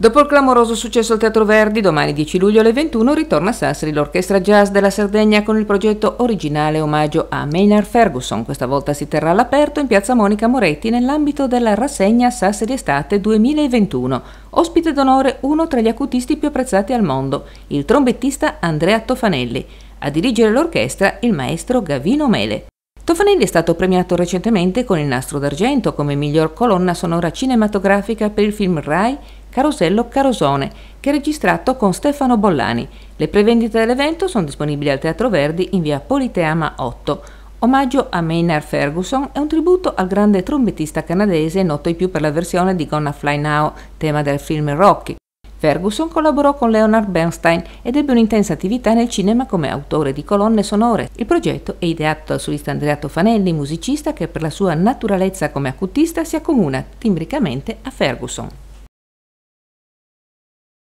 Dopo il clamoroso successo al Teatro Verdi, domani 10 luglio alle 21 ritorna a Sassari l'Orchestra Jazz della Sardegna con il progetto originale omaggio a Maynard Ferguson. Questa volta si terrà all'aperto in piazza Monica Moretti nell'ambito della rassegna Sassari Estate 2021. Ospite d'onore uno tra gli acutisti più apprezzati al mondo, il trombettista Andrea Tofanelli. A dirigere l'orchestra il maestro Gavino Mele. Tofanelli è stato premiato recentemente con il Nastro d'Argento come miglior colonna sonora cinematografica per il film Rai Carosello Carosone, che è registrato con Stefano Bollani. Le prevendite dell'evento sono disponibili al Teatro Verdi in via Politeama 8. Omaggio a Maynard Ferguson è un tributo al grande trombettista canadese noto ai più per la versione di Gonna Fly Now, tema del film Rocky. Ferguson collaborò con Leonard Bernstein ed ebbe un'intensa attività nel cinema come autore di colonne sonore. Il progetto è ideato dal solista Andrea Tofanelli, musicista che per la sua naturalezza come acutista si accomuna timbricamente a Ferguson.